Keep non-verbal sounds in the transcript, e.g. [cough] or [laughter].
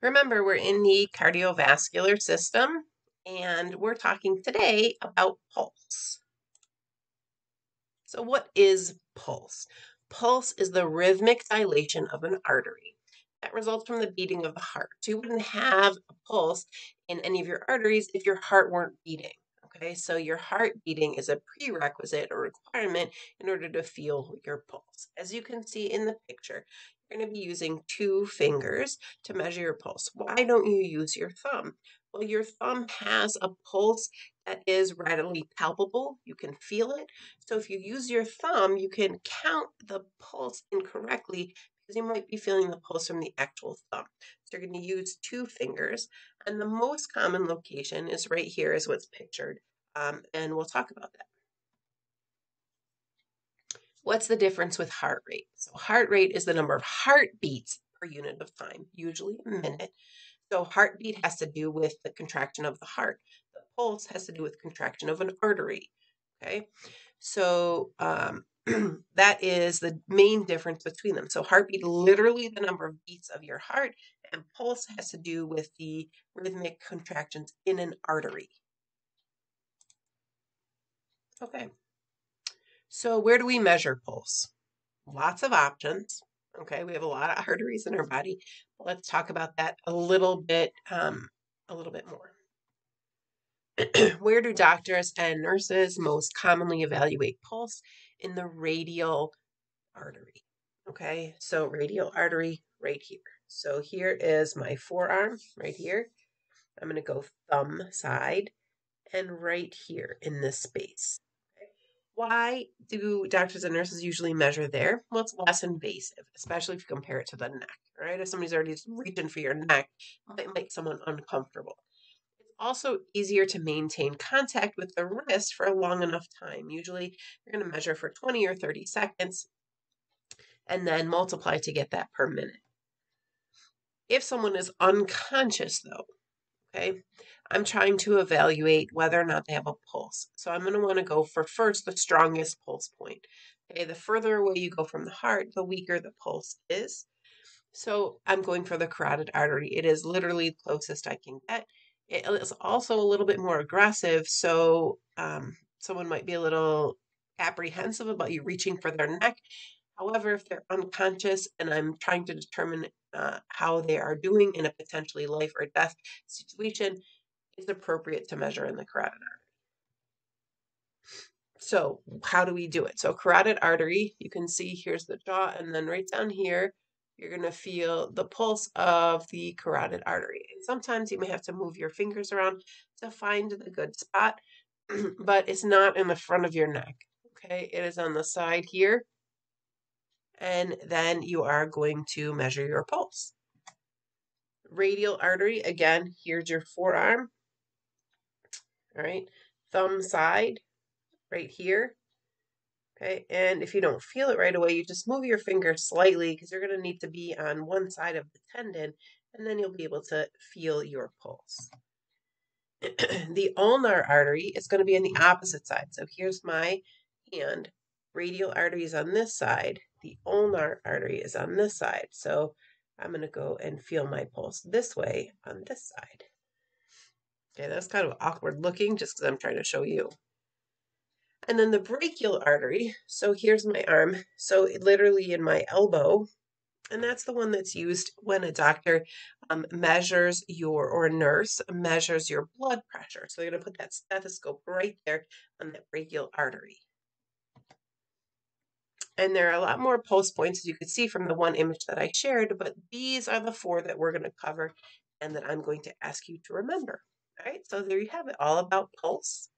Remember, we're in the cardiovascular system, and we're talking today about pulse. So, what is pulse? Pulse is the rhythmic dilation of an artery that results from the beating of the heart. So, you wouldn't have a pulse in any of your arteries if your heart weren't beating. Okay, so your heart beating is a prerequisite or requirement in order to feel your pulse. As you can see in the picture, you're going to be using two fingers to measure your pulse. Why don't you use your thumb? Well, your thumb has a pulse that is readily palpable. You can feel it. So if you use your thumb, you can count the pulse incorrectly because you might be feeling the pulse from the actual thumb. So you're going to use two fingers. And the most common location is right here is what's pictured. Um, and we'll talk about that. What's the difference with heart rate? So heart rate is the number of heartbeats per unit of time, usually a minute. So heartbeat has to do with the contraction of the heart. The pulse has to do with contraction of an artery. Okay, so um, [clears throat] that is the main difference between them. So heartbeat, literally the number of beats of your heart, and pulse has to do with the rhythmic contractions in an artery. Okay. So, where do we measure pulse? Lots of options. Okay, we have a lot of [laughs] arteries in our body. Let's talk about that a little bit, um, a little bit more. [clears throat] where do doctors and nurses most commonly evaluate pulse? In the radial artery. Okay, so radial artery right here. So here is my forearm right here. I'm going to go thumb side and right here in this space. Why do doctors and nurses usually measure there? Well, it's less invasive, especially if you compare it to the neck, right? If somebody's already reaching for your neck, it might make someone uncomfortable. It's also easier to maintain contact with the wrist for a long enough time. Usually, you're going to measure for 20 or 30 seconds and then multiply to get that per minute. If someone is unconscious, though, okay, I'm trying to evaluate whether or not they have a pulse. So I'm going to want to go for first the strongest pulse point. Okay, the further away you go from the heart, the weaker the pulse is. So I'm going for the carotid artery. It is literally the closest I can get. It is also a little bit more aggressive, so um, someone might be a little apprehensive about you reaching for their neck. However, if they're unconscious and I'm trying to determine uh, how they are doing in a potentially life or death situation, it's appropriate to measure in the carotid artery. So, how do we do it? So, carotid artery, you can see here's the jaw, and then right down here, you're going to feel the pulse of the carotid artery. And sometimes you may have to move your fingers around to find the good spot, [clears throat] but it's not in the front of your neck. Okay, it is on the side here. And then you are going to measure your pulse. Radial artery, again, here's your forearm. All right, thumb side right here. Okay, and if you don't feel it right away, you just move your finger slightly because you're going to need to be on one side of the tendon, and then you'll be able to feel your pulse. [clears throat] the ulnar artery is going to be on the opposite side. So here's my hand. Radial artery is on this side. The ulnar artery is on this side. So I'm going to go and feel my pulse this way on this side. Okay, that's kind of awkward looking just because I'm trying to show you. And then the brachial artery. So here's my arm. So literally in my elbow. And that's the one that's used when a doctor um, measures your, or a nurse measures your blood pressure. So they're going to put that stethoscope right there on that brachial artery. And there are a lot more pulse points, as you could see from the one image that I shared, but these are the four that we're going to cover and that I'm going to ask you to remember. All right, so there you have it, all about pulse.